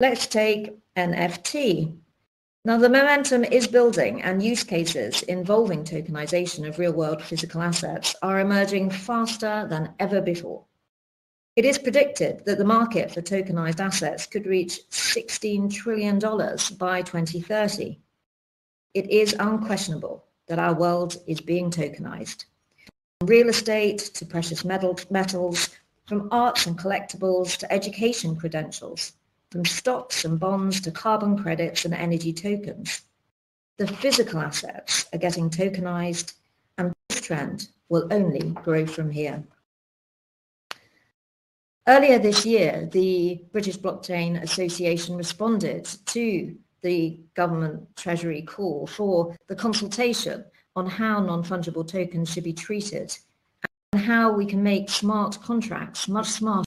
Let's take NFT. Now the momentum is building and use cases involving tokenization of real-world physical assets are emerging faster than ever before. It is predicted that the market for tokenized assets could reach $16 trillion by 2030. It is unquestionable that our world is being tokenized. From real estate to precious metals, from arts and collectibles to education credentials, from stocks and bonds to carbon credits and energy tokens. The physical assets are getting tokenized and this trend will only grow from here. Earlier this year, the British Blockchain Association responded to the government treasury call for the consultation on how non-fungible tokens should be treated and how we can make smart contracts much smarter